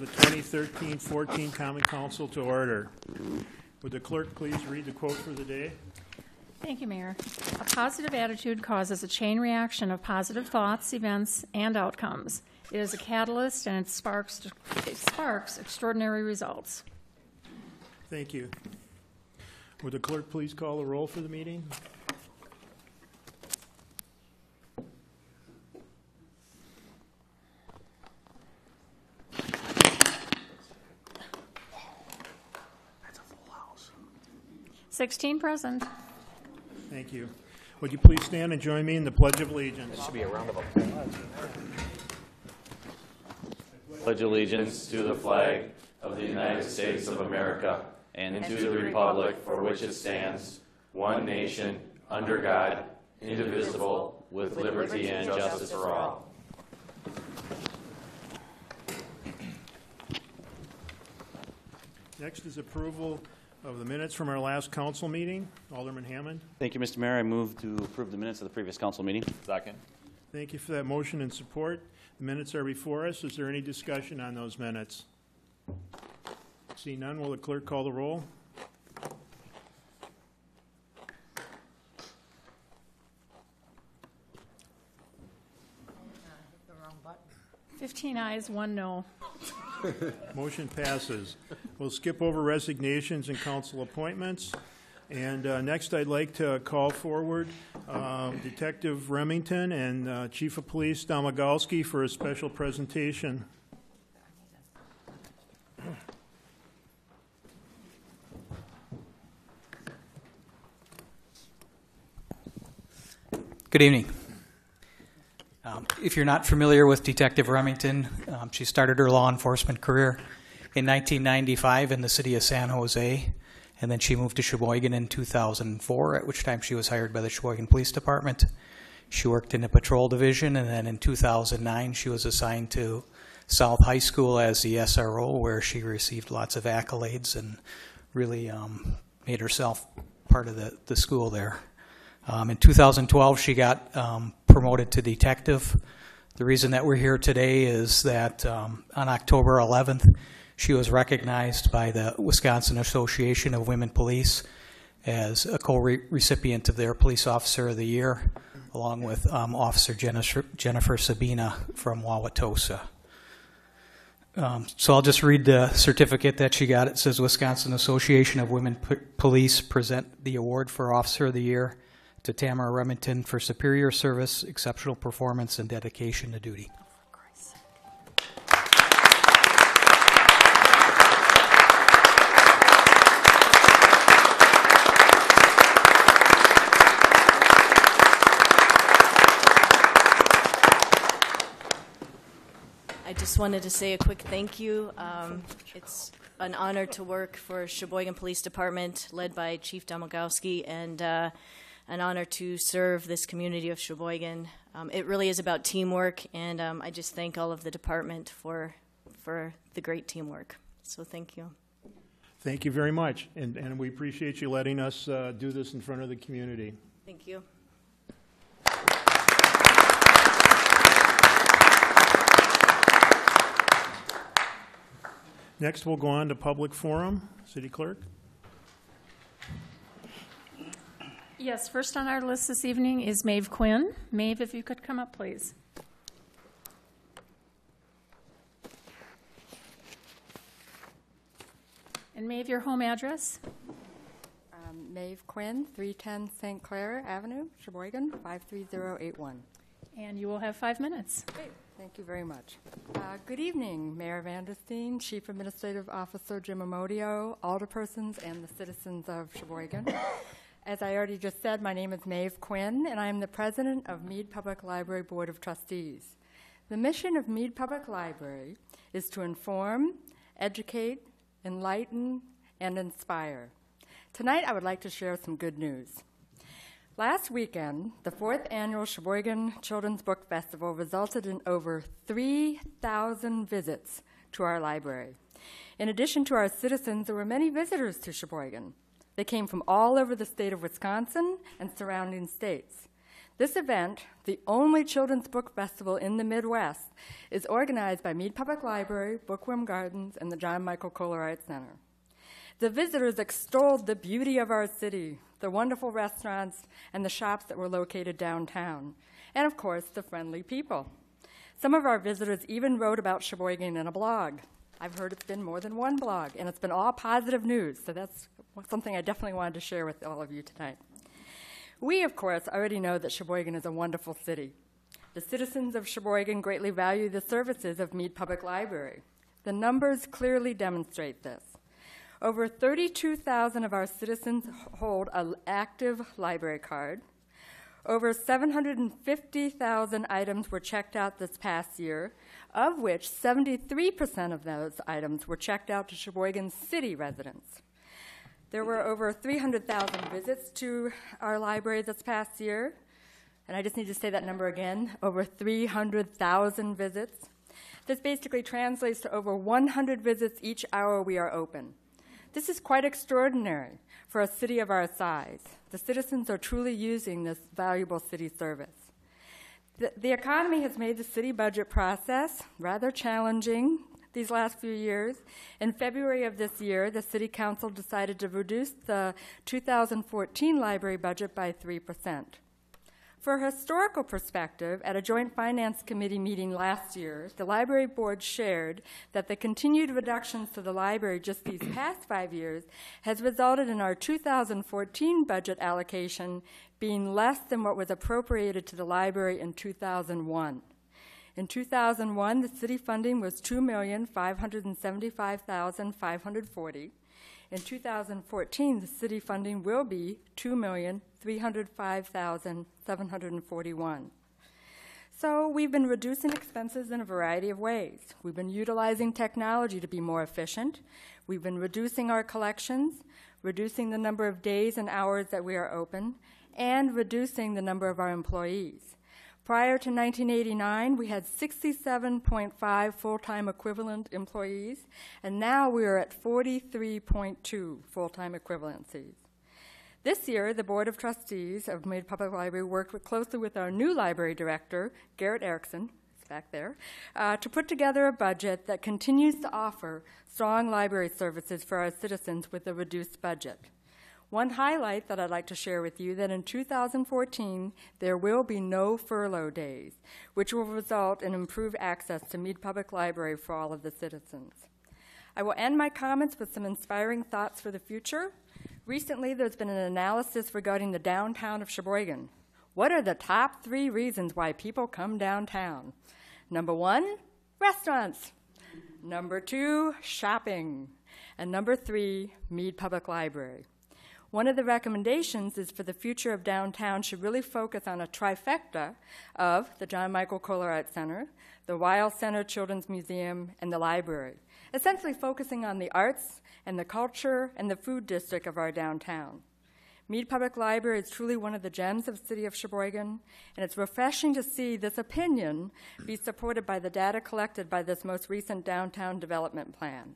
of the 2013-14 Common Council to order. Would the clerk please read the quote for the day? Thank you, Mayor. A positive attitude causes a chain reaction of positive thoughts, events, and outcomes. It is a catalyst and it sparks, it sparks extraordinary results. Thank you. Would the clerk please call the roll for the meeting? Sixteen present. Thank you. Would you please stand and join me in the Pledge of Allegiance? This should be a round of applause. pledge allegiance to the flag of the United States of America and to the republic for which it stands, one nation, under God, indivisible, with liberty and justice for all. Next is approval of the minutes from our last council meeting. Alderman Hammond, Thank you, Mr. Mayor. I move to approve the minutes of the previous council meeting. Second. thank you for that motion and support. The minutes are before us. Is there any discussion on those minutes? See none, will the clerk call the roll? Fifteen ayes, one no. Motion passes. We'll skip over resignations and council appointments. And uh, next, I'd like to call forward uh, Detective Remington and uh, Chief of Police Domagalski for a special presentation. Good evening. If you're not familiar with Detective Remington, um, she started her law enforcement career in 1995 in the city of San Jose, and then she moved to Sheboygan in 2004, at which time she was hired by the Sheboygan Police Department. She worked in the patrol division, and then in 2009, she was assigned to South High School as the SRO, where she received lots of accolades and really um, made herself part of the, the school there. Um, in 2012, she got um, promoted to detective. The reason that we're here today is that um, on October 11th, she was recognized by the Wisconsin Association of Women Police as a co-recipient of their Police Officer of the Year, along with um, Officer Jennifer, Sabina from Wauwatosa. Um, so I'll just read the certificate that she got. It says Wisconsin Association of Women P- Police present the award for Officer of the Year to Tamara Remington for superior service, exceptional performance, and dedication to duty. I just wanted to say a quick thank you. Um, it's an honor to work for Sheboygan Police Department, led by Chief Domagalski, and uh, an honor to serve this community of Sheboygan. Um, it really is about teamwork, and um, I just thank all of the department for for the great teamwork. So thank you. Thank you very much, and, and we appreciate you letting us uh, do this in front of the community. Thank you. Next, we'll go on to public forum. City Clerk? Yes, first on our list this evening is Maeve Quinn. Maeve, if you could come up, please. And Maeve, your home address? Um, Maeve Quinn, 310 St. Clair Avenue, Sheboygan, 53081. And you will have five minutes. Great, thank you very much. Uh, good evening, Mayor Vandersteen, Chief Administrative Officer Jim Amodio, alderpersons, and the citizens of Sheboygan. As I already just said, my name is Maeve Quinn, and I am the president of Mead Public Library Board of Trustees. The mission of Mead Public Library is to inform, educate, enlighten, and inspire. Tonight, I would like to share some good news. Last weekend, the fourth annual Sheboygan Children's Book Festival resulted in over 3,000 visits to our library. In addition to our citizens, there were many visitors to Sheboygan. They came from all over the state of Wisconsin and surrounding states. This event, the only children's book festival in the Midwest, is organized by Mead Public Library, Bookworm Gardens, and the John Michael Kohler Arts Center. The visitors extolled the beauty of our city, the wonderful restaurants, and the shops that were located downtown, and of course, the friendly people. Some of our visitors even wrote about Sheboygan in a blog. I've heard it's been more than one blog, and it's been all positive news, so that's something I definitely wanted to share with all of you tonight. We, of course, already know that Sheboygan is a wonderful city. The citizens of Sheboygan greatly value the services of Mead Public Library. The numbers clearly demonstrate this. Over 32,000 of our citizens hold an active library card. Over 750,000 items were checked out this past year, of which 73% of those items were checked out to Sheboygan City residents. There were over 300,000 visits to our library this past year. And I just need to say that number again over 300,000 visits. This basically translates to over 100 visits each hour we are open. This is quite extraordinary for a city of our size. The citizens are truly using this valuable city service. The, the economy has made the city budget process rather challenging these last few years. In February of this year, the City Council decided to reduce the 2014 library budget by 3%. For a historical perspective, at a Joint Finance Committee meeting last year, the Library Board shared that the continued reductions to the library just these past five years has resulted in our 2014 budget allocation being less than what was appropriated to the library in 2001. In 2001, the city funding was $2,575,540. In 2014, the city funding will be 2,305,741. So we've been reducing expenses in a variety of ways. We've been utilizing technology to be more efficient. We've been reducing our collections, reducing the number of days and hours that we are open, and reducing the number of our employees. Prior to 1989, we had 67.5 full time equivalent employees, and now we are at 43.2 full time equivalencies. This year, the Board of Trustees of Mead Public Library worked with, closely with our new library director, Garrett Erickson, back there, uh, to put together a budget that continues to offer strong library services for our citizens with a reduced budget. One highlight that I'd like to share with you that in 2014 there will be no furlough days, which will result in improved access to Mead Public Library for all of the citizens. I will end my comments with some inspiring thoughts for the future. Recently, there's been an analysis regarding the downtown of Sheboygan. What are the top three reasons why people come downtown? Number one, restaurants. Number two, shopping. And number three, Mead Public Library. One of the recommendations is for the future of downtown should really focus on a trifecta of the John Michael Kohler Art Center, the Weill Center Children's Museum, and the library, essentially focusing on the arts and the culture and the food district of our downtown. Mead Public Library is truly one of the gems of the city of Sheboygan, and it's refreshing to see this opinion be supported by the data collected by this most recent downtown development plan.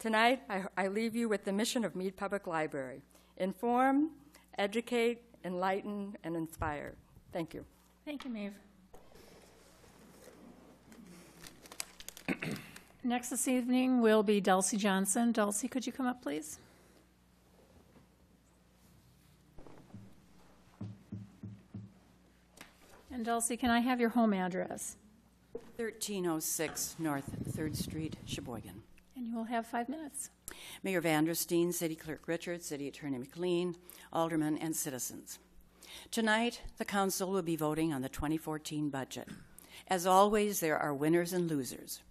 Tonight, I, I leave you with the mission of Mead Public Library inform, educate, enlighten, and inspire. Thank you. Thank you, Maeve. Next this evening will be Dulcie Johnson. Dulcie, could you come up, please? And Dulcie, can I have your home address? 1306 North 3rd Street, Sheboygan. And you will have five minutes. Mayor Vandersteen, City Clerk Richards, City Attorney McLean, aldermen, and citizens. Tonight, the Council will be voting on the 2014 budget. As always, there are winners and losers.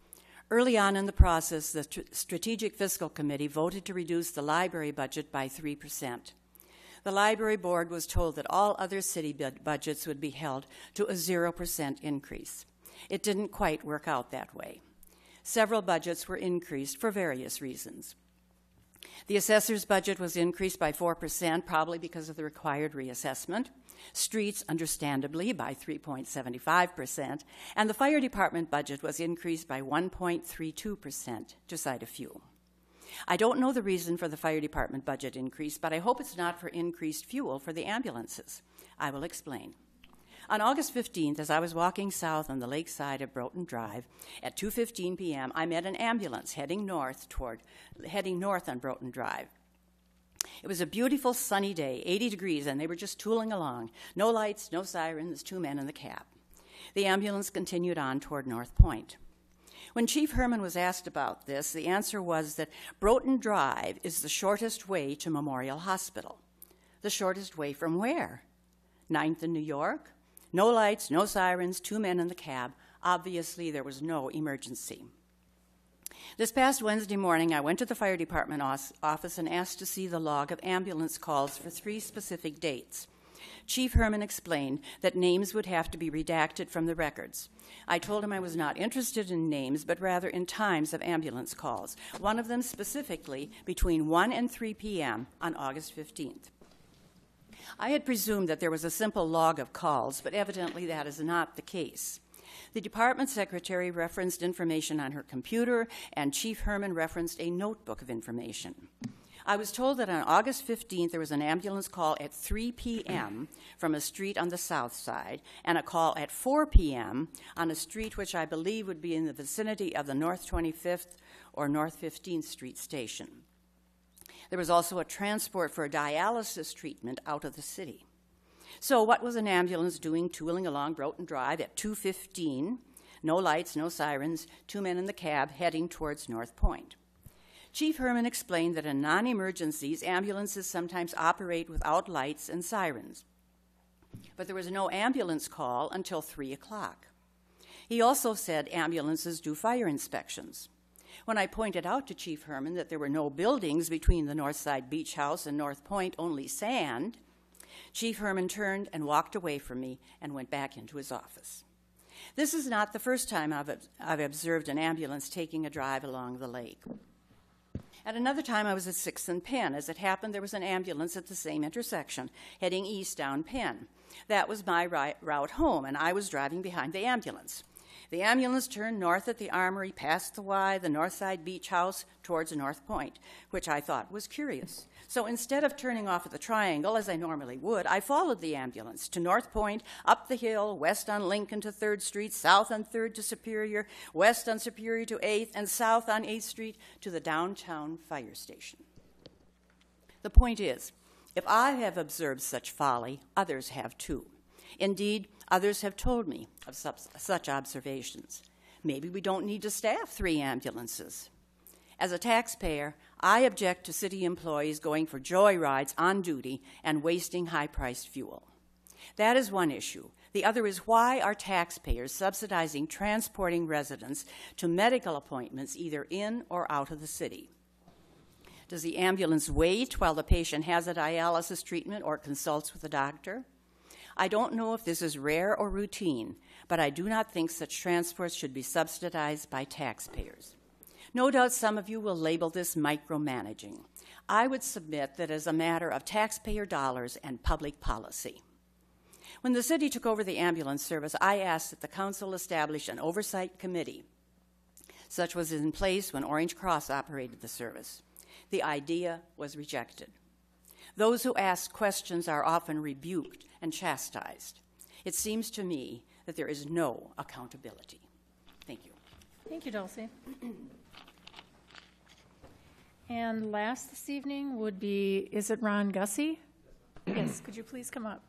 Early on in the process, the Strategic Fiscal Committee voted to reduce the library budget by 3%. The Library Board was told that all other city budgets would be held to a 0% increase. It didn't quite work out that way. Several budgets were increased for various reasons. The assessor's budget was increased by 4%, probably because of the required reassessment. Streets, understandably, by 3.75%. And the fire department budget was increased by 1.32%, to cite a few. I don't know the reason for the fire department budget increase, but I hope it's not for increased fuel for the ambulances. I will explain. On August 15th, as I was walking south on the lakeside of Broughton Drive at 2:15 p.m., I met an ambulance heading north toward heading north on Broughton Drive. It was a beautiful sunny day, 80 degrees, and they were just tooling along. No lights, no sirens, two men in the cab. The ambulance continued on toward North Point. When Chief Herman was asked about this, the answer was that Broughton Drive is the shortest way to Memorial Hospital. The shortest way from where? Ninth in New York? No lights, no sirens, two men in the cab. Obviously, there was no emergency. This past Wednesday morning, I went to the fire department office and asked to see the log of ambulance calls for three specific dates. Chief Herman explained that names would have to be redacted from the records. I told him I was not interested in names, but rather in times of ambulance calls, one of them specifically between 1 and 3 p.m. on August 15th. I had presumed that there was a simple log of calls, but evidently that is not the case. The department secretary referenced information on her computer, and Chief Herman referenced a notebook of information. I was told that on August 15th there was an ambulance call at 3 p.m. from a street on the south side, and a call at 4 p.m. on a street which I believe would be in the vicinity of the North 25th or North 15th Street station. There was also a transport for a dialysis treatment out of the city. So, what was an ambulance doing tooling along Broughton Drive at 2:15? No lights, no sirens, two men in the cab heading towards North Point. Chief Herman explained that in non-emergencies, ambulances sometimes operate without lights and sirens. But there was no ambulance call until 3 o'clock. He also said ambulances do fire inspections. When I pointed out to Chief Herman that there were no buildings between the Northside Beach House and North Point, only sand, Chief Herman turned and walked away from me and went back into his office. This is not the first time I've, I've observed an ambulance taking a drive along the lake. At another time, I was at 6th and Penn. As it happened, there was an ambulance at the same intersection, heading east down Penn. That was my route home, and I was driving behind the ambulance. The ambulance turned north at the armory, past the Y, the Northside Beach House, towards North Point, which I thought was curious. So instead of turning off at the triangle, as I normally would, I followed the ambulance to North Point, up the hill, west on Lincoln to 3rd Street, south on 3rd to Superior, west on Superior to 8th, and south on 8th Street to the downtown fire station. The point is, if I have observed such folly, others have too. Indeed, others have told me of such observations. Maybe we don't need to staff three ambulances. As a taxpayer, I object to city employees going for joy rides on duty and wasting high priced fuel. That is one issue. The other is why are taxpayers subsidizing transporting residents to medical appointments either in or out of the city? Does the ambulance wait while the patient has a dialysis treatment or consults with a doctor? I don't know if this is rare or routine, but I do not think such transports should be subsidized by taxpayers. No doubt some of you will label this micromanaging. I would submit that as a matter of taxpayer dollars and public policy. When the city took over the ambulance service, I asked that the council establish an oversight committee. Such was in place when Orange Cross operated the service. The idea was rejected. Those who ask questions are often rebuked and chastised. It seems to me that there is no accountability. Thank you. Thank you, Dulcie. And last this evening would be, is it Ron Gussie? Yes, could you please come up?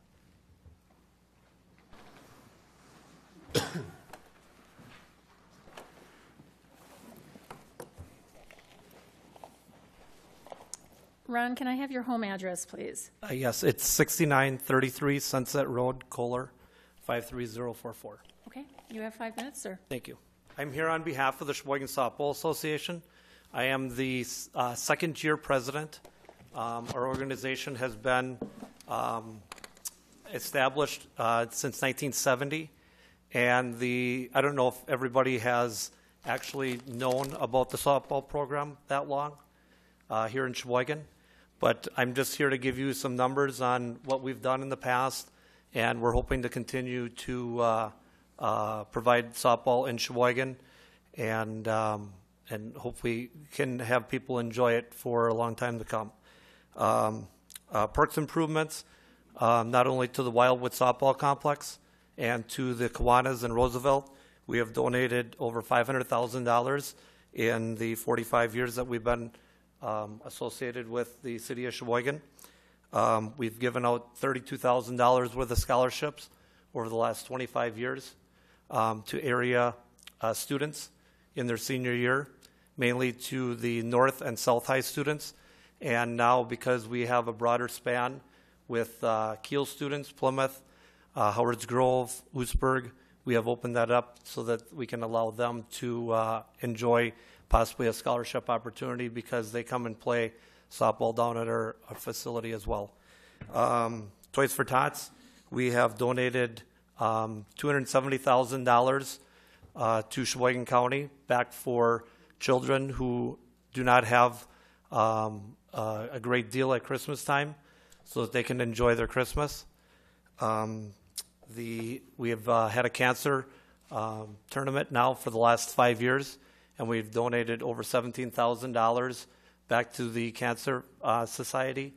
Ron, can I have your home address, please? Uh, yes, it's 6933 Sunset Road, Kohler, 53044. Okay, you have five minutes, sir. Thank you. I'm here on behalf of the Sheboygan Softball Association. I am the uh, second year president. Um, our organization has been um, established uh, since 1970, and the I don't know if everybody has actually known about the softball program that long uh, here in Sheboygan. But I'm just here to give you some numbers on what we've done in the past, and we're hoping to continue to uh, uh, provide softball in Sheboygan, and um, and hopefully can have people enjoy it for a long time to come. Um, uh, perks improvements, um, not only to the Wildwood softball complex and to the Kiwanis in Roosevelt. We have donated over $500,000 in the 45 years that we've been um, associated with the city of Sheboygan. Um, we've given out $32,000 worth of scholarships over the last 25 years um, to area uh, students in their senior year, mainly to the North and South High students. And now, because we have a broader span with uh, Kiel students, Plymouth, uh, Howard's Grove, Oostburg, we have opened that up so that we can allow them to uh, enjoy possibly a scholarship opportunity because they come and play softball down at our, our facility as well. Um, Toys for Tots, we have donated um, $270,000 uh, to Sheboygan County back for children who do not have um, uh, a great deal at Christmas time so that they can enjoy their Christmas. Um, the, we have uh, had a cancer um, tournament now for the last five years, and we've donated over $17,000 back to the Cancer uh, Society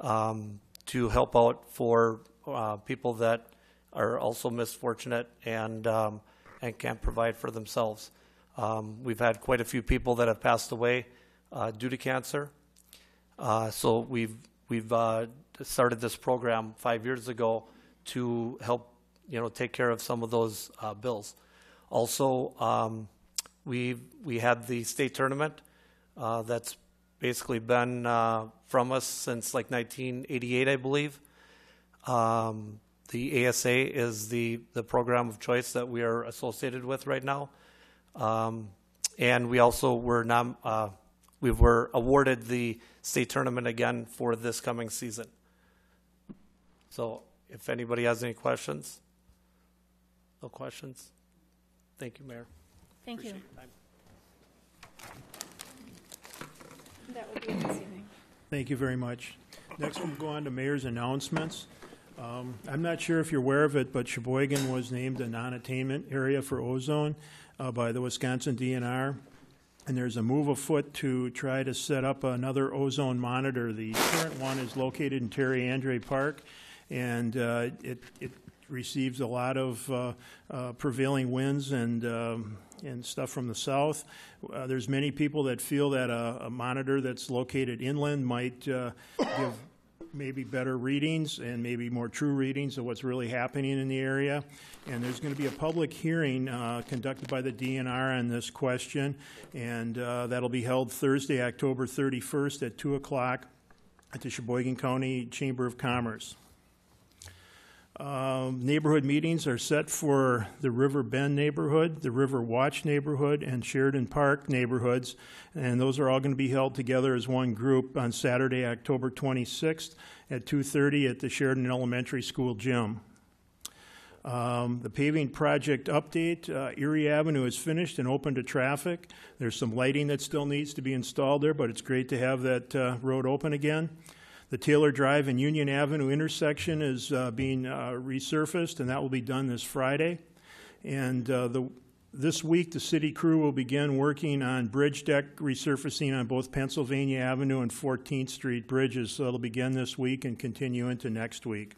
um, to help out for uh, people that are also misfortunate and um, and can't provide for themselves. Um, we've had quite a few people that have passed away uh, due to cancer. Uh, so we've we've uh, started this program five years ago to help you know take care of some of those uh, bills. Also, um, we we had the state tournament uh, that's basically been uh, from us since like 1988, I believe. Um, the ASA is the, the program of choice that we are associated with right now. Um, and we also were nom- uh, we were awarded the state tournament again for this coming season. So if anybody has any questions, no questions. Thank you, Mayor. Thank you. Appreciate your time. That would be it this evening. Thank you very much. Next, we'll go on to mayor's announcements. Um, I'm not sure if you're aware of it, but Sheboygan was named a non-attainment area for ozone uh, by the Wisconsin DNR. And there's a move afoot to try to set up another ozone monitor. The current one is located in Terry Andrae Park, and uh, it, it receives a lot of uh, uh, prevailing winds and um, and stuff from the south. Uh, there's many people that feel that a, a monitor that's located inland might uh, give maybe better readings and maybe more true readings of what's really happening in the area. And there's going to be a public hearing uh, conducted by the DNR on this question, and uh, that'll be held Thursday, October 31st at 2 o'clock at the Sheboygan County Chamber of Commerce. Um, Neighborhood meetings are set for the River Bend neighborhood, the River Watch neighborhood, and Sheridan Park neighborhoods, and those are all going to be held together as one group on Saturday, October 26th at 2:30 at the Sheridan Elementary School gym. Um, the paving project update, uh, Erie Avenue is finished and open to traffic. There's some lighting that still needs to be installed there, but it's great to have that uh, road open again. The Taylor Drive and Union Avenue intersection is uh, being uh, resurfaced, and that will be done this Friday. And uh, the, this week, the city crew will begin working on bridge deck resurfacing on both Pennsylvania Avenue and 14th Street bridges. So it'll begin this week and continue into next week.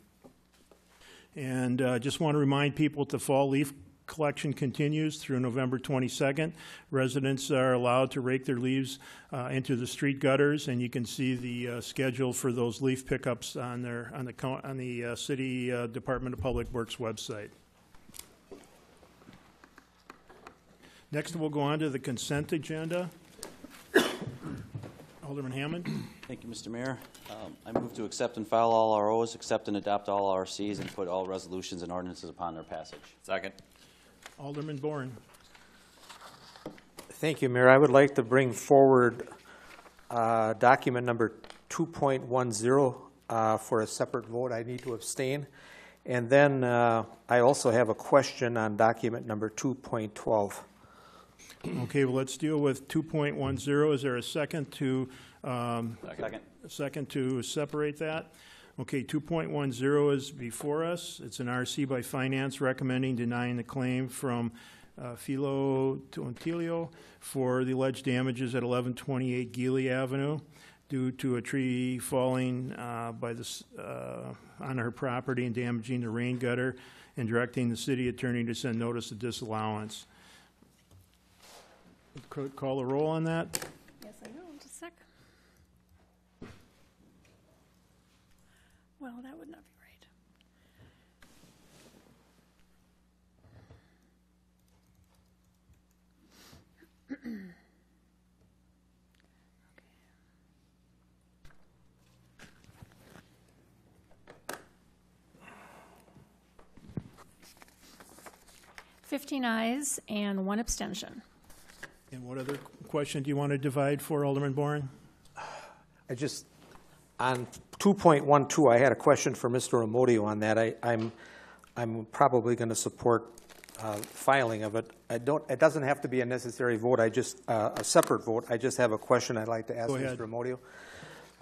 And uh, just want to remind people that the fall leaf collection continues through November 22nd. Residents are allowed to rake their leaves uh, into the street gutters, and you can see the uh, schedule for those leaf pickups on their on the on the uh, city uh, Department of Public Works website. Next, we'll go on to the consent agenda. Alderman Hammond. Thank you, Mr. Mayor. Um, I move to accept and file all ROs, accept and adopt all RCs, and put all resolutions and ordinances upon their passage. Second. Alderman Bourne. Thank you, Mayor. I would like to bring forward uh, document number 2.10 uh, for a separate vote. I need to abstain. And then uh, I also have a question on document number 2.12. Okay, well, let's deal with 2.10. Is there a second to um, Second. Second to separate that. Okay, 2.10 is before us. It's an RC by Finance recommending denying the claim from uh, Philo Tontilio for the alleged damages at 1128 Geele Avenue. due to a tree falling uh, by the, uh, on her property and damaging the rain gutter, and directing the city attorney to send notice of disallowance. Call the roll on that? Yes, I will, just a sec. Well, that would not be right. Fifteen ayes and one abstention. And what other question do you want to divide for Alderman Bourne? I just, on 2.12, I had a question for Mr. Amodio on that. I, I'm, I'm probably going to support uh, filing of it. I don't, it doesn't have to be a necessary vote, I just, uh, a separate vote. I just have a question I'd like to ask Go ahead. Mr. Amodio.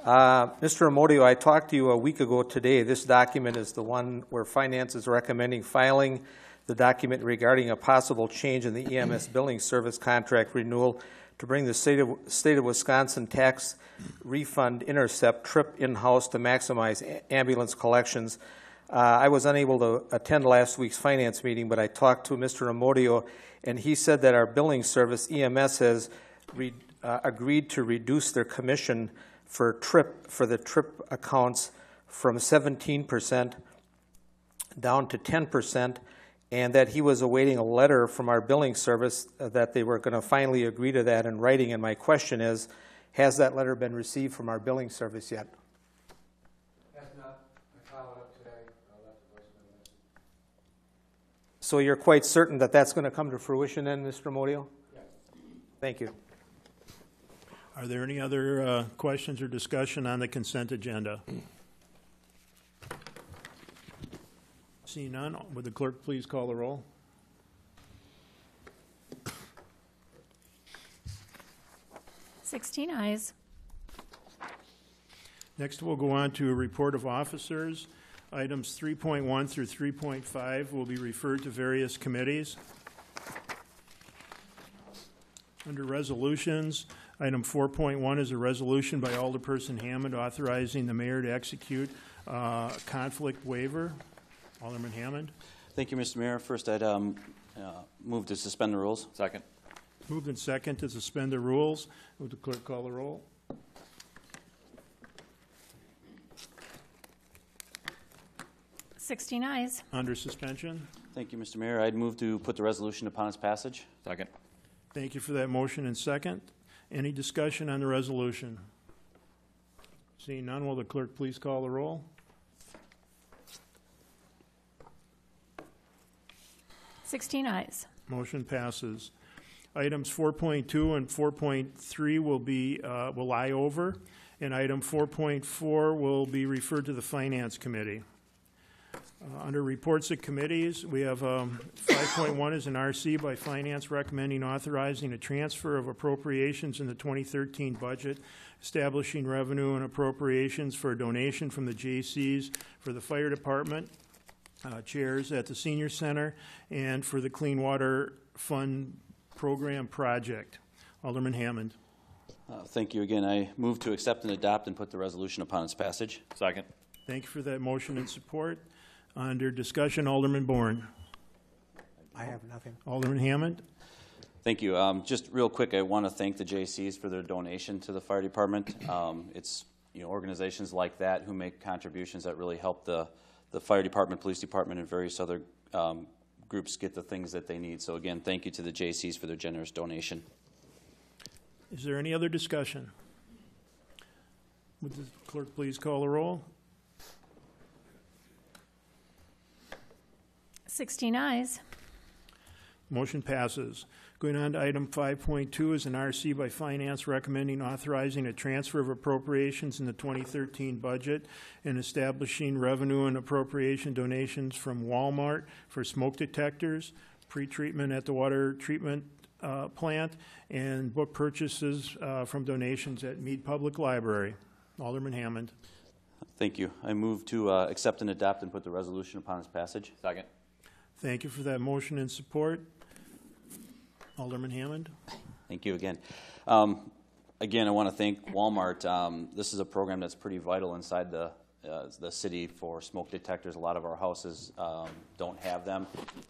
Uh, Mr. Amodio, I talked to you a week ago today. This document is the one where finance is recommending filing the document regarding a possible change in the EMS billing service contract renewal to bring the state of, state of Wisconsin tax refund intercept trip in-house to maximize ambulance collections. Uh, I was unable to attend last week's finance meeting, but I talked to Mr. Amodio, and he said that our billing service, EMS, has re, uh, agreed to reduce their commission for trip, for the trip accounts from 17% down to 10%, and that he was awaiting a letter from our billing service that they were going to finally agree to that in writing. And my question is, has that letter been received from our billing service yet? Has not, I followed up today, I'll let the voicemail message. So you're quite certain that that's going to come to fruition then, Mr. Amodio? Yes. Thank you. Are there any other uh, questions or discussion on the consent agenda? Seeing none, would the clerk please call the roll? Sixteen ayes. Next, we'll go on to a report of officers. Items 3.1 through 3.5 will be referred to various committees. Under resolutions, item 4.1 is a resolution by Alderperson Hammond authorizing the mayor to execute uh, conflict waiver. Alderman Hammond. Thank you, Mr. Mayor. First, I'd um, uh, move to suspend the rules. Second. Moved in second to suspend the rules. Would the clerk call the roll? Sixteen ayes. Under suspension. Thank you, Mr. Mayor. I'd move to put the resolution upon its passage. Second. Thank you for that motion and second. Any discussion on the resolution? Seeing none, will the clerk please call the roll? Sixteen ayes. Motion passes. Items 4.2 and 4.3 will be, uh, will lie over, and item 4.4 will be referred to the Finance Committee. Uh, Under reports of committees, we have um, 5.1 is an RC by Finance recommending authorizing a transfer of appropriations in the 2013 budget, establishing revenue and appropriations for a donation from the J.C.'s for the Fire Department, uh, chairs at the Senior Center, and for the Clean Water Fund Program Project. Alderman Hammond. Uh, Thank you again. I move to accept and adopt and put the resolution upon its passage. Second. Thank you for that motion and support. Under discussion, Alderman Bourne. I have nothing. Alderman Hammond. Thank you. Um, just real quick, I want to thank the J.C.'s for their donation to the fire department. Um, it's you know organizations like that who make contributions that really help the the fire department, police department, and various other um, groups get the things that they need. So again, thank you to the J.C.'s for their generous donation. Is there any other discussion? Would the clerk please call the roll? Sixteen ayes. Motion passes. Going on to item 5.2 is an RC by Finance recommending authorizing a transfer of appropriations in the 2013 budget and establishing revenue and appropriation donations from Walmart for smoke detectors, pretreatment at the water treatment uh, plant, and book purchases uh, from donations at Mead Public Library. Alderman Hammond. Thank you. I move to uh, accept and adopt and put the resolution upon its passage. Second. Thank you for that motion and support. Alderman Hammond. Thank you again. Um, again, I want to thank Walmart. Um, this is a program that's pretty vital inside the uh, the city for smoke detectors. A lot of our houses um, don't have them,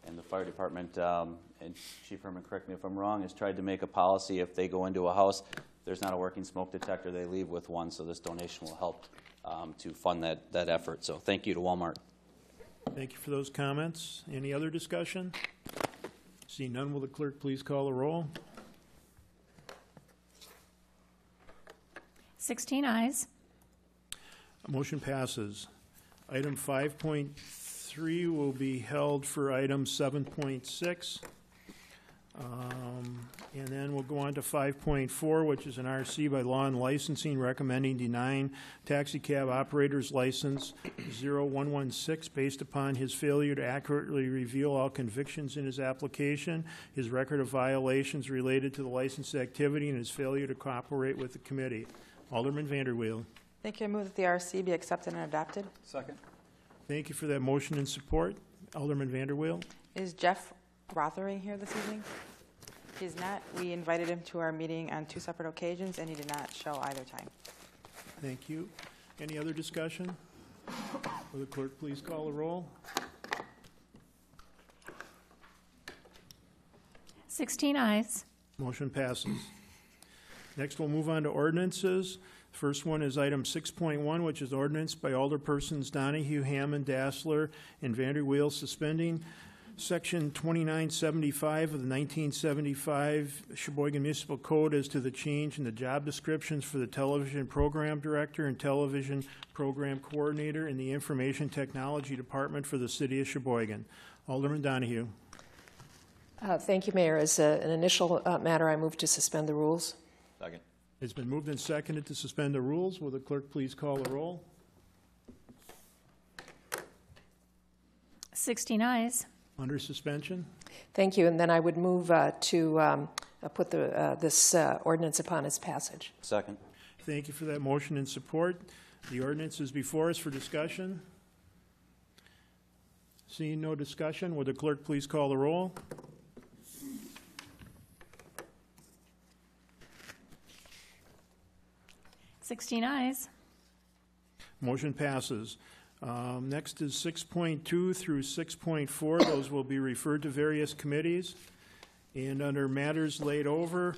and the fire department um, and Chief Herman, correct me if I'm wrong, has tried to make a policy if they go into a house, there's not a working smoke detector, they leave with one. So this donation will help um, to fund that that effort. So thank you to Walmart. Thank you for those comments. Any other discussion? Seeing none, will the clerk please call the roll? 16 eyes. Motion passes. Item 5.3 will be held for item 7.6. Um, And then we'll go on to 5.4, which is an RC by Law and Licensing recommending denying taxi cab operator's license 0116 based upon his failure to accurately reveal all convictions in his application, his record of violations related to the license activity, and his failure to cooperate with the committee. Alderman Vanderweel. Thank you. I move that the RC be accepted and adopted. Second. Thank you for that motion and support. Alderman Vanderweel. Is Jeff Rothery here this evening? He's not. We invited him to our meeting on two separate occasions, and he did not show either time. Thank you. Any other discussion? Will the clerk please call the roll? 16 eyes. Motion passes. Next, we'll move on to ordinances. First one is item 6.1, which is ordinance by alderpersons Donahue, Hammond, Dassler, and Vanderweel suspending Section 2975 of the 1975 Sheboygan Municipal Code as to the change in the job descriptions for the television program director and television program coordinator in the Information Technology Department for the City of Sheboygan. Alderman Donahue. Uh, Thank you, Mayor. As a- an initial uh, matter, I move to suspend the rules. Second. It's been moved and seconded to suspend the rules. Will the clerk please call the roll? 16 eyes. Under suspension? Thank you, and then I would move uh, to um, uh, put the, uh, this uh, ordinance upon its passage. Second. Thank you for that motion and support. The ordinance is before us for discussion. Seeing no discussion, will the clerk please call the roll? Sixteen eyes. Motion passes. Um, Next is 6.2 through 6.4. Those will be referred to various committees. And under matters laid over,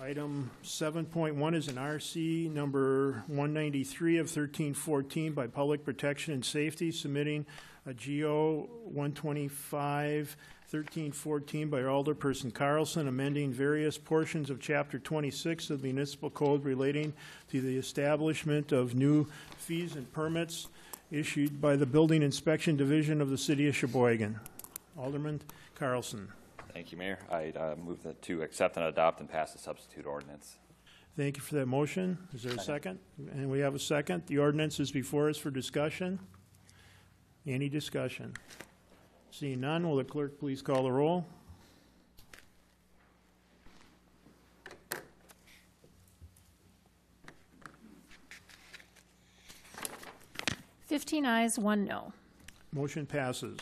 item 7.1 is an RC number 193 of 1314 by Public Protection and Safety, submitting a GO 125 1314 by Alderperson Carlson, amending various portions of Chapter 26 of the Municipal Code relating to the establishment of new fees and permits issued by the Building Inspection Division of the City of Sheboygan. Alderman Carlson. Thank you, Mayor. I uh, move that to accept and adopt and pass the substitute ordinance. Thank you for that motion. Is there a second? And we have a second. The ordinance is before us for discussion. Any discussion? Seeing none, will the clerk please call the roll? Fifteen ayes, one no. Motion passes.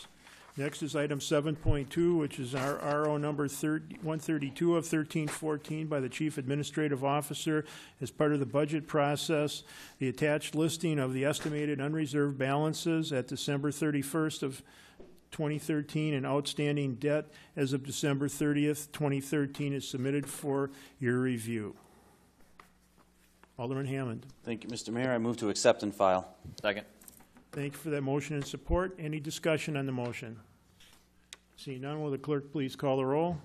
Next is item 7.2, which is our RO number 30 132 of 1314 by the Chief Administrative Officer as part of the budget process. The attached listing of the estimated unreserved balances at December 31st of 2013 and outstanding debt as of December 30th, 2013 is submitted for your review. Alderman Hammond. Thank you, Mr. Mayor. I move to accept and file. Second. Thank you for that motion and support. Any discussion on the motion? Seeing none, will the clerk please call the roll?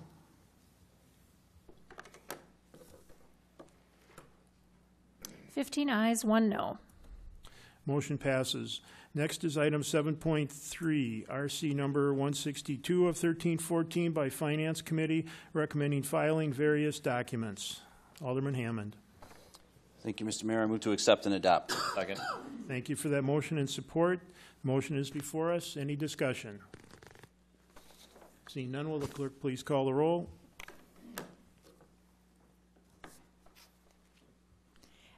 Fifteen ayes, one no. Motion passes. Next is item 7.3, RC number 162 of 1314 by Finance Committee, recommending filing various documents. Alderman Hammond. Thank you, Mr. Mayor. I move to accept and adopt. Second. Thank you for that motion and support. Motion is before us. Any discussion? Seeing none, will the clerk please call the roll?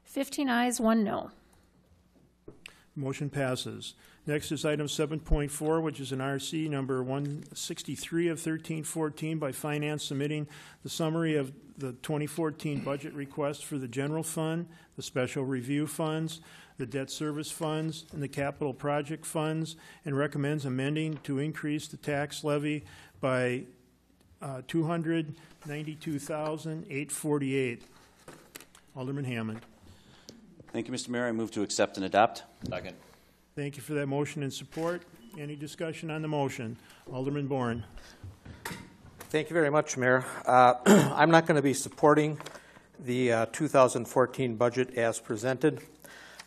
Fifteen ayes, one no. Motion passes. Next is item 7.4, which is an RC number 163 of 1314 by Finance submitting the summary of the 2014 budget request for the general fund, the special review funds, the debt service funds, and the capital project funds, and recommends amending to increase the tax levy by uh, 292,848. Alderman Hammond. Thank you, Mr. Mayor. I move to accept and adopt. Second. Thank you for that motion and support. Any discussion on the motion? Alderman Bourne. Thank you very much, Mayor. Uh, I'm not going to be supporting the uh, 2014 budget as presented.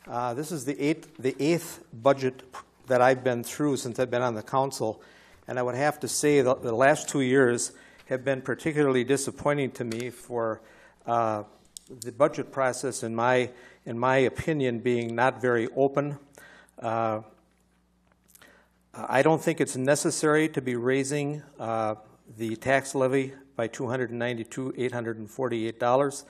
Uh, This is the eighth, the eighth budget that I've been through since I've been on the council, and I would have to say that the last two years have been particularly disappointing to me for uh, the budget process, in my, in my opinion, being not very open. Uh, I don't think it's necessary to be raising uh, the tax levy by $292,848.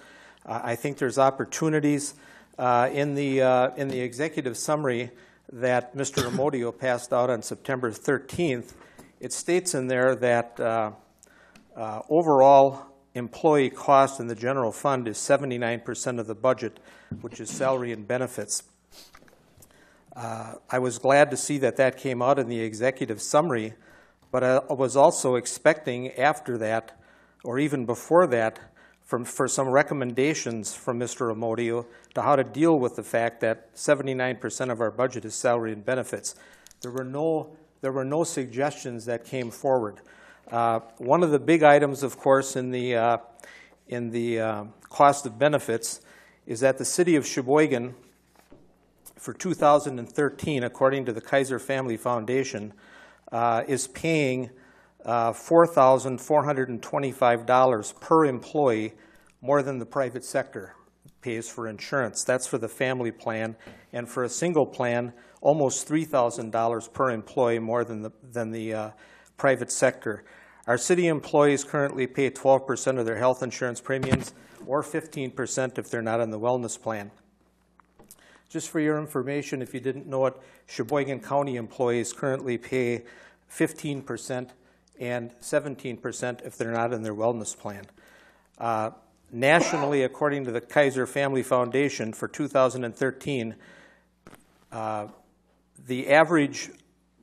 Uh, I think there's opportunities uh, in the uh, in the executive summary that Mr. Amodio passed out on September 13th. It states in there that uh, overall employee cost in the general fund is 79% of the budget, which is salary and benefits. Uh, I was glad to see that that came out in the executive summary, but I was also expecting after that, or even before that, from, for some recommendations from Mr. Amodio to how to deal with the fact that 79% of our budget is salary and benefits. There were no, there were no suggestions that came forward. Uh, one of the big items, of course, in the, uh, in the uh, cost of benefits is that the city of Sheboygan for 2013, according to the Kaiser Family Foundation, uh, is paying uh, $4,425 per employee more than the private sector pays for insurance. That's for the family plan. And for a single plan, almost $3,000 per employee more than the, than the uh, private sector. Our city employees currently pay 12% of their health insurance premiums or 15% if they're not on the wellness plan. Just for your information, if you didn't know it, Sheboygan County employees currently pay 15% and 17% if they're not in their wellness plan. Uh, nationally, according to the Kaiser Family Foundation for 2013, uh, the average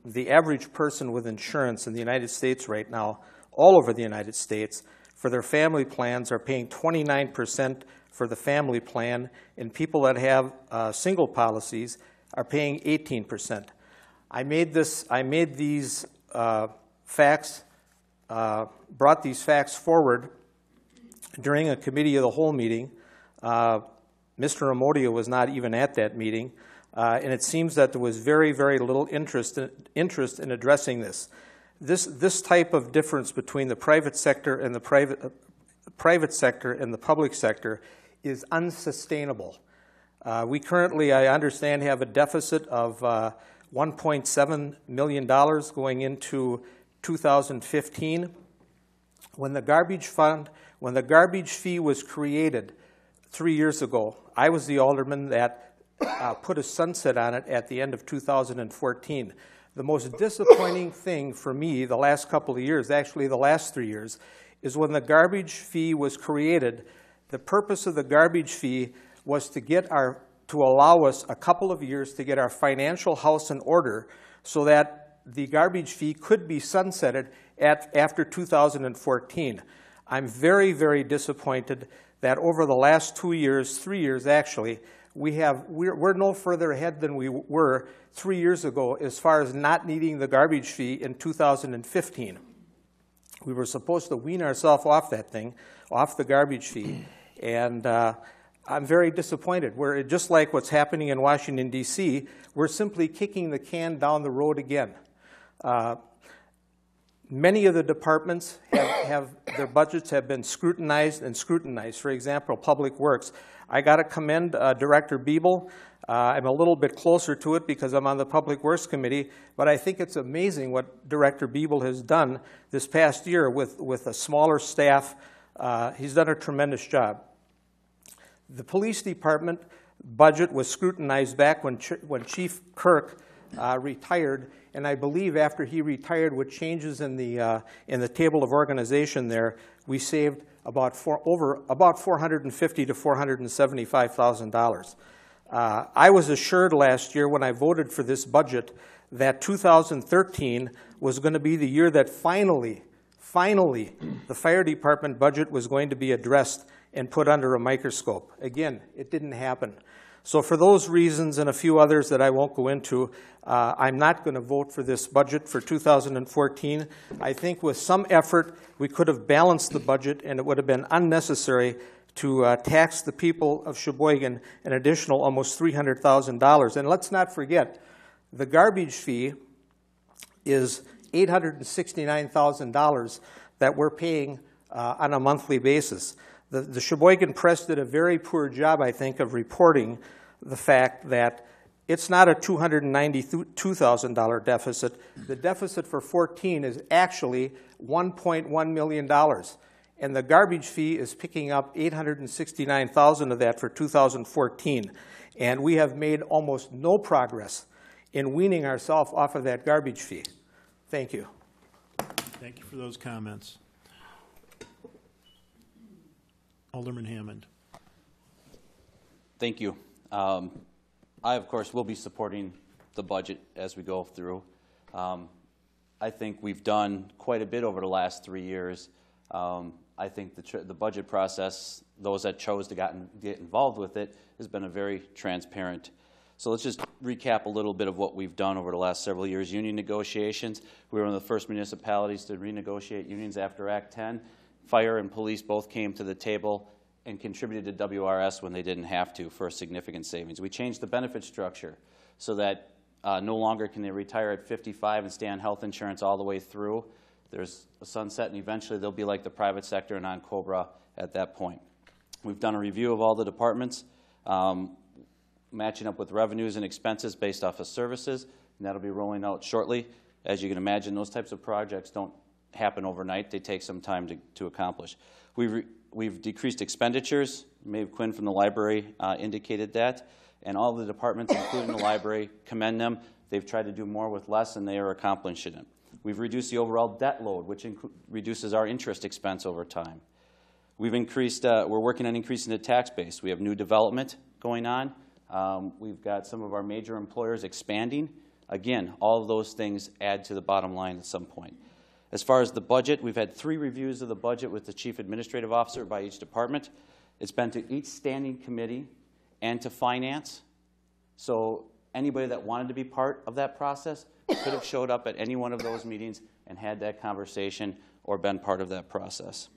the average person with insurance in the United States right now, all over the United States, for their family plans are paying 29% for the family plan, and people that have uh, single policies are paying 18%. I made this. I made these uh, facts, uh, brought these facts forward during a committee of the whole meeting. Uh, Mr. Amodio was not even at that meeting, uh, and it seems that there was very, very little interest in, interest in addressing this. This this type of difference between the private sector and the private uh, private sector and the public sector is unsustainable. Uh, we currently, I understand, have a deficit of uh, $1.7 million going into 2015. When the garbage fund, when the garbage fee was created three years ago, I was the alderman that uh, put a sunset on it at the end of 2014. The most disappointing thing for me the last couple of years, actually the last three years, is when the garbage fee was created, the purpose of the garbage fee was to get our to allow us a couple of years to get our financial house in order so that the garbage fee could be sunsetted at, after 2014. I'm very, very disappointed that over the last two years, three years actually, we have, we're, we're no further ahead than we were three years ago as far as not needing the garbage fee in 2015. We were supposed to wean ourselves off that thing, off the garbage fee, and uh, I'm very disappointed. We're just like what's happening in Washington, D.C., we're simply kicking the can down the road again. Uh, many of the departments have, have, their budgets have been scrutinized and scrutinized. For example, Public Works. I got to commend uh, Director Biebel. Uh, I'm a little bit closer to it because I'm on the Public Works Committee, but I think it's amazing what Director Biebel has done this past year with, with a smaller staff. Uh, he's done a tremendous job. The police department, budget was scrutinized back when, Ch- when Chief Kirk uh, retired, and I believe after he retired, with changes in the uh, in the table of organization there, we saved about four, over about 450 to 475 thousand dollars. Uh, I was assured last year when I voted for this budget that 2013 was going to be the year that finally, finally, the fire department budget was going to be addressed and put under a microscope. Again, it didn't happen. So, for those reasons and a few others that I won't go into, uh, I'm not going to vote for this budget for 2014. I think with some effort, we could have balanced the budget and it would have been unnecessary to uh, tax the people of Sheboygan an additional almost $300,000. And let's not forget, the garbage fee is $869,000 that we're paying uh, on a monthly basis. The, the Sheboygan Press did a very poor job, I think, of reporting the fact that it's not a $292,000 deficit. The deficit for 14 is actually $1.1 million. And the garbage fee is picking up 869,000 of that for 2014. And we have made almost no progress in weaning ourselves off of that garbage fee. Thank you. Thank you for those comments. Alderman Hammond. Thank you. Um, I, of course, will be supporting the budget as we go through. Um, I think we've done quite a bit over the last three years. Um, I think the, the budget process, those that chose to get involved with it, has been a very transparent. So let's just recap a little bit of what we've done over the last several years. Union negotiations. We were one of the first municipalities to renegotiate unions after Act 10. Fire and police both came to the table and contributed to WRS when they didn't have to for significant savings. We changed the benefit structure so that uh, no longer can they retire at 55 and stay on health insurance all the way through. There's a sunset, and eventually they'll be like the private sector and on COBRA at that point. We've done a review of all the departments, um, matching up with revenues and expenses based off of services, and that'll be rolling out shortly. As you can imagine, those types of projects don't happen overnight. They take some time to, to accomplish. We've, we've decreased expenditures. Maeve Quinn from the library uh, indicated that. And all the departments, including the library, commend them. They've tried to do more with less, and they are accomplishing it. We've reduced the overall debt load, which reduces our interest expense over time. We've increased, uh, we're working on increasing the tax base. We have new development going on. Um, we've got some of our major employers expanding. Again, all of those things add to the bottom line at some point. As far as the budget, we've had three reviews of the budget with the chief administrative officer by each department. It's been to each standing committee and to finance. So anybody that wanted to be part of that process could have showed up at any one of those meetings and had that conversation or been part of that process.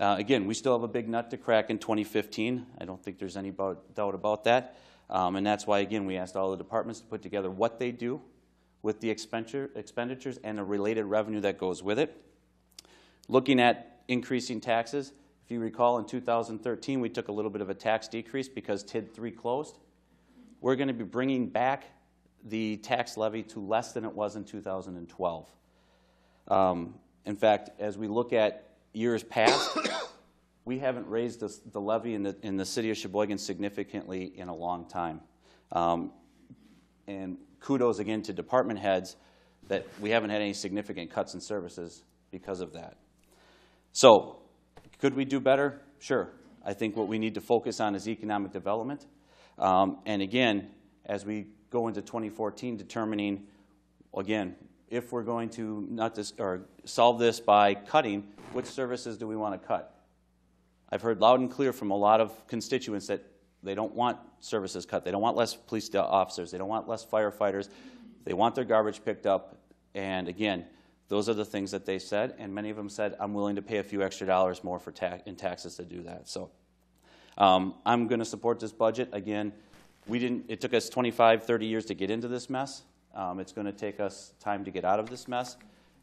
Uh, again, we still have a big nut to crack in 2015. I don't think there's any doubt about that. Um, and that's why, again, we asked all the departments to put together what they do with the expenditures and the related revenue that goes with it. Looking at increasing taxes, if you recall, in 2013, we took a little bit of a tax decrease because TID 3 closed. We're going to be bringing back the tax levy to less than it was in 2012. Um, in fact, as we look at years past, we haven't raised the, the levy in the, in the city of Sheboygan significantly in a long time. Um, and kudos again to department heads that we haven't had any significant cuts in services because of that. So, could we do better? Sure. I think what we need to focus on is economic development. Um, and again, as we go into 2014, determining, again, if we're going to not this, or solve this by cutting, which services do we want to cut? I've heard loud and clear from a lot of constituents that they don't want services cut. They don't want less police officers. They don't want less firefighters. They want their garbage picked up. And again, those are the things that they said. And many of them said, I'm willing to pay a few extra dollars more for ta- in taxes to do that. So um, I'm going to support this budget. Again, we didn't, it took us 25, 30 years to get into this mess. Um, it's going to take us time to get out of this mess.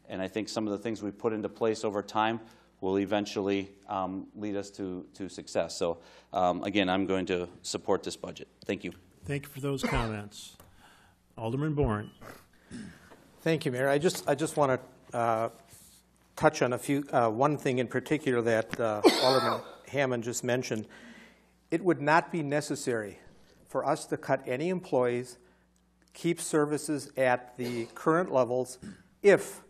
And I think some of the things we've put into place over time will eventually um, lead us to, to success. So, um, again, I'm going to support this budget. Thank you. Thank you for those comments. Alderman Bourne. Thank you, Mayor. I just, I just want to uh, touch on a few, uh, one thing in particular that uh, Alderman Hammond just mentioned. It would not be necessary for us to cut any employees, keep services at the current levels if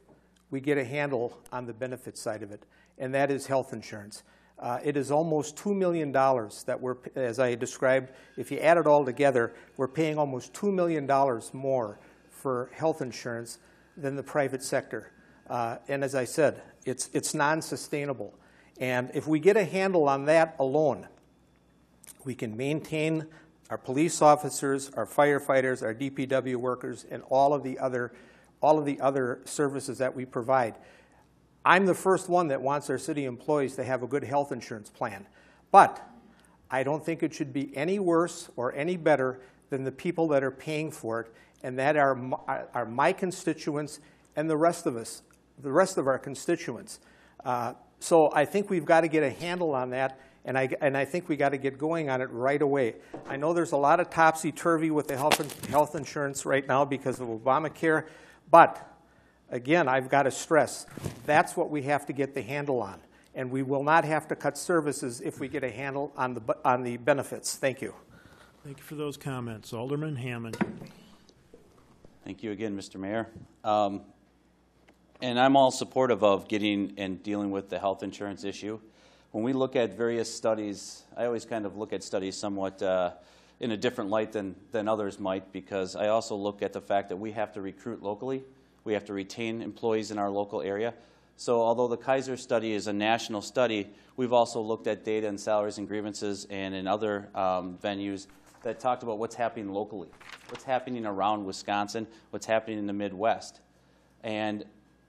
we get a handle on the benefit side of it, and that is health insurance. Uh, it is almost $2 million that we're, as I described, if you add it all together, we're paying almost $2 million more for health insurance than the private sector. Uh, and as I said, it's, it's non sustainable. And if we get a handle on that alone, we can maintain our police officers, our firefighters, our DPW workers, and all of the other, all of the other services that we provide. I'm the first one that wants our city employees to have a good health insurance plan. But I don't think it should be any worse or any better than the people that are paying for it, and that are, m- are are my constituents and the rest of us, the rest of our constituents. Uh, so I think we've got to get a handle on that, and I, and I think we got to get going on it right away. I know there's a lot of topsy turvy with the health, health insurance right now because of Obamacare, but again, I've got to stress that's what we have to get the handle on. And we will not have to cut services if we get a handle on the, on the benefits. Thank you. Thank you for those comments. Alderman Hammond. Thank you again, Mr. Mayor. Um, And I'm all supportive of getting and dealing with the health insurance issue. When we look at various studies, I always kind of look at studies somewhat uh, in a different light than, than others might because I also look at the fact that we have to recruit locally. We have to retain employees in our local area. So although the Kaiser study is a national study, we've also looked at data and salaries and grievances and in other um, venues that talked about what's happening locally, what's happening around Wisconsin, what's happening in the Midwest. And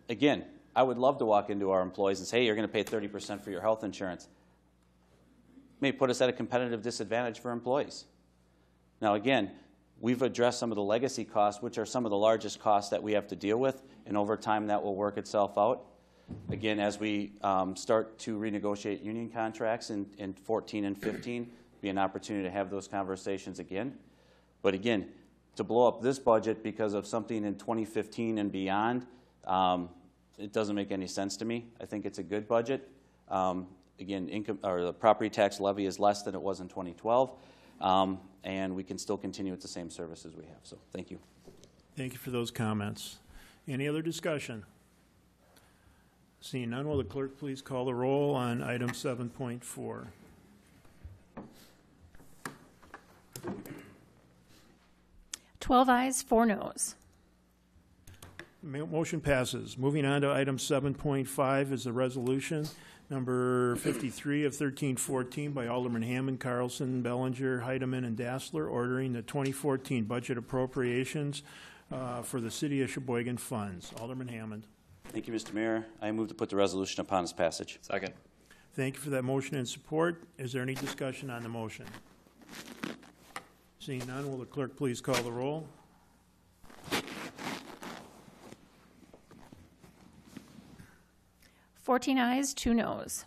again, I would love to walk into our employees and say, hey, you're going to pay 30% for your health insurance. May put us at a competitive disadvantage for employees. Now, again, we've addressed some of the legacy costs, which are some of the largest costs that we have to deal with, and over time that will work itself out. Again, as we um, start to renegotiate union contracts in, in 14 and 15, be an opportunity to have those conversations again. But again, to blow up this budget because of something in 2015 and beyond, um, it doesn't make any sense to me. I think it's a good budget. Um, again, income or the property tax levy is less than it was in 2012, um, and we can still continue with the same services we have. So, thank you. Thank you for those comments. Any other discussion? Seeing none, will the clerk please call the roll on item 7.4? Twelve ayes, four noes. Ma- Motion passes. Moving on to item 7.5 is a resolution number 53 of 1314 by Alderman Hammond, Carlson, Bellinger, Heidemann, and Dassler, ordering the 2014 budget appropriations uh, for the City of Sheboygan funds. Alderman Hammond. Thank you, Mr. Mayor. I move to put the resolution upon its passage. Second. Thank you for that motion and support. Is there any discussion on the motion? Seeing none, will the clerk please call the roll? Fourteen ayes, two noes.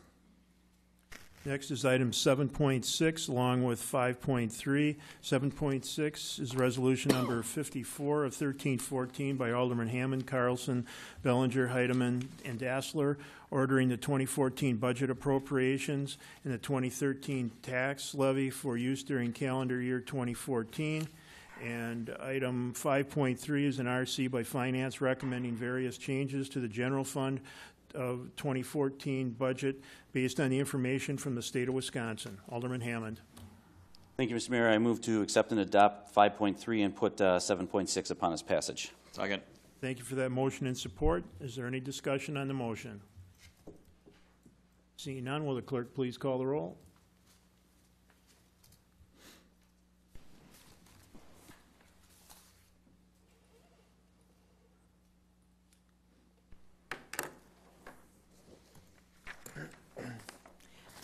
Next is item 7.6, along with 5.3. 7.6 is resolution number 54 of 1314 by Alderman Hammond, Carlson, Bellinger, Heidemann, and Dassler, ordering the 2014 budget appropriations and the 2013 tax levy for use during calendar year 2014. And item 5.3 is an RC by Finance recommending various changes to the general fund of 2014 budget based on the information from the state of Wisconsin. Alderman Hammond. Thank you, Mr. Mayor. I move to accept and adopt 5.3 and put uh, 7.6 upon its passage. Second. Thank you for that motion and support. Is there any discussion on the motion? Seeing none, will the clerk please call the roll?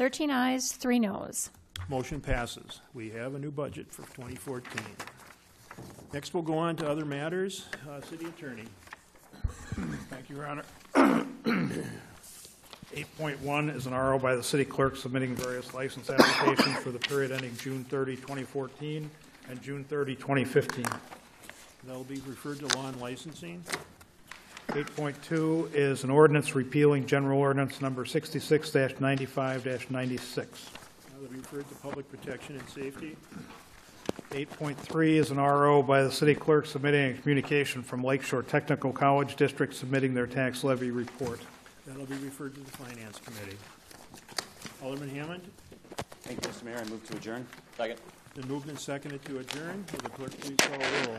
Thirteen ayes, three noes. Motion passes. We have a new budget for 2014. Next, we'll go on to other matters. Uh, City Attorney. Thank you, Your Honor. 8.1 is an RO by the city clerk submitting various license applications for the period ending June 30, 2014 and June 30, 2015. That'll be referred to law and licensing. 8.2 is an ordinance repealing General Ordinance Number 66-95-96. That'll be referred to public protection and safety. 8.3 is an RO by the city clerk submitting a communication from Lakeshore Technical College District submitting their tax levy report. That'll be referred to the Finance Committee. Alderman Hammond? Thank you, Mr. Mayor. I move to adjourn. Second. Been moved and seconded to adjourn. Will the clerk please call roll?